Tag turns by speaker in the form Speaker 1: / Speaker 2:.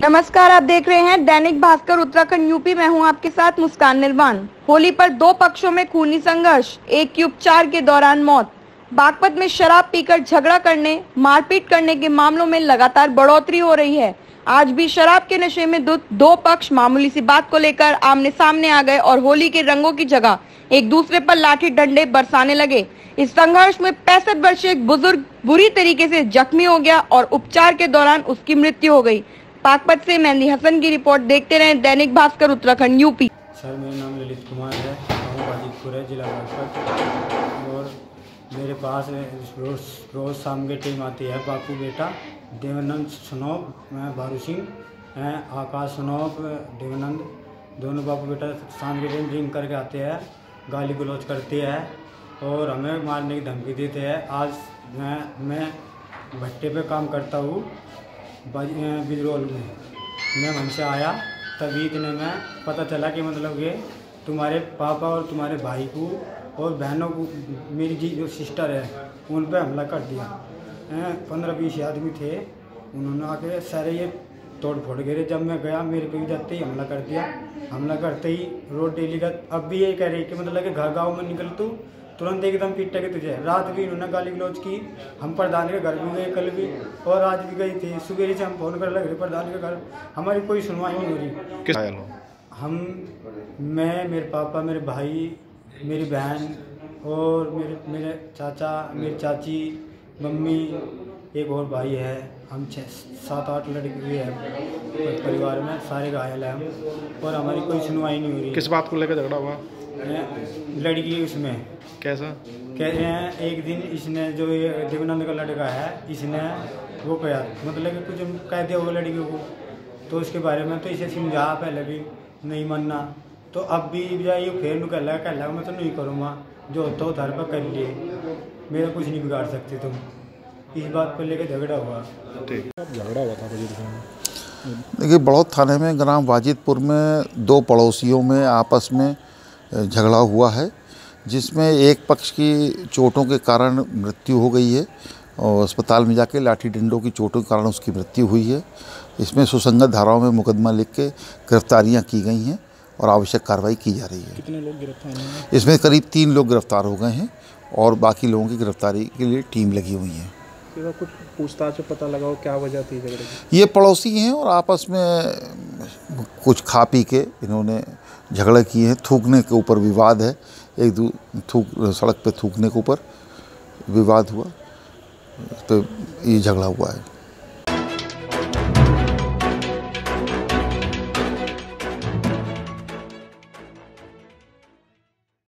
Speaker 1: नमस्कार आप देख रहे हैं दैनिक भास्कर उत्तराखंड यूपी। मैं हूँ आपके साथ मुस्कान निर्वाण। होली पर दो पक्षों में खूनी संघर्ष एक की उपचार के दौरान मौत। बागपत में शराब पीकर झगड़ा करने मारपीट करने के मामलों में लगातार बढ़ोतरी हो रही है। आज भी शराब के नशे में दो, दो पक्ष मामूली सी बात को लेकर आमने सामने आ गए और होली के रंगों की जगह एक दूसरे पर लाठी डंडे बरसाने लगे। इस संघर्ष में पैंसठ वर्षीय एक बुज़ुर्ग बुरी तरीके से जख्मी हो गया और उपचार के दौरान उसकी मृत्यु हो गई। पाकपत से मेहंदी हसन की रिपोर्ट देखते रहे दैनिक भास्कर, उत्तराखंड, यूपी।
Speaker 2: सर, मेरा नाम ललित कुमार है गाजीपुर है, जिला बागपत। और मेरे पास रोज रोज शाम के टीम आती है बापू बेटा, देवानंद सनोब मैं भारू सिंह हैं आकाश सनोब देवानंद, दोनों बापू बेटा शाम के टाइम ड्रिंक करके आते हैं, गाली गलौज करते हैं, और हमें मारने की धमकी देते हैं। आज मैं मैं भट्टे पे काम करता हूँ बिजरोल में। मैं वहीं से आया, तभी इतने में पता चला कि मतलब ये तुम्हारे पापा और तुम्हारे भाई को और बहनों को, मेरी जी जो सिस्टर है, उन पर हमला कर दिया। पंद्रह बीस आदमी थे। उन्होंने आके सारे ये तोड़ फोड़ गिरे। जब मैं गया, मेरे पे भी जाते ही हमला कर दिया। हमला करते ही रोड डेली का, अब भी ये कह रही कि मतलब कि घर गाँव में निकल तू तुरंत एकदम पीट के तुझे। रात भी इन्होंने गाली गलौज की हम प्रधान के घर भी गए कल भी और आज भी गई थी। सुबह से हम फ़ोन कर लगे प्रधान के घर हमारी कोई सुनवाई नहीं हो रही। हम मैं मेरे पापा मेरे भाई मेरी बहन और मेरे मेरे चाचा मेरी चाची मम्मी एक और भाई है। हम छः सात आठ लड़के भी हैं। परिवार में सारे घायल हैं हम और हमारी कोई सुनवाई नहीं हो रही।
Speaker 3: किस बात को लेकर झगड़ा हुआ?
Speaker 2: लड़की उसमें।
Speaker 3: कैसा?
Speaker 2: कह रहे हैं एक दिन इसने जो ये देवानंद का लड़का है इसने वो कहा मतलब कि कुछ कह दिया वो लड़की को। तो उसके बारे में तो इसे समझा पहले भी नहीं मानना। तो अब भी ये फिर नु कहला कहला मैं तो नहीं करूँगा। जो होता हो धर पर कर लिए। मेरा कुछ नहीं बिगाड़ सकते तुम। इस बात पर लेकर झगड़ा हुआ।
Speaker 3: झगड़ा हुआ था
Speaker 4: देखिए बड़ौद थाने में ग्राम वाजिदपुर में दो पड़ोसियों में आपस में झगड़ा हुआ है जिसमें एक पक्ष की चोटों के कारण मृत्यु हो गई है और अस्पताल में जाके लाठी डंडों की चोटों के कारण उसकी मृत्यु हुई है। इसमें सुसंगत धाराओं में मुकदमा लिख के गिरफ्तारियाँ की गई हैं और आवश्यक कार्रवाई की जा रही है।
Speaker 3: कितने लोग गिरफ़्तार हैं?
Speaker 4: इसमें करीब तीन लोग गिरफ़्तार हो गए हैं और बाकी लोगों की गिरफ्तारी के लिए टीम लगी हुई है।
Speaker 3: कुछ पूछताछ पता लगाओ क्या वजह थी झगड़े की?
Speaker 4: ये पड़ोसी हैं और आपस में कुछ खा पी के इन्होंने झगड़े किए हैं, थूकने के ऊपर विवाद है। एक दू, थूक, सड़क पे थूकने के ऊपर विवाद हुआ तो ये झगड़ा हुआ है।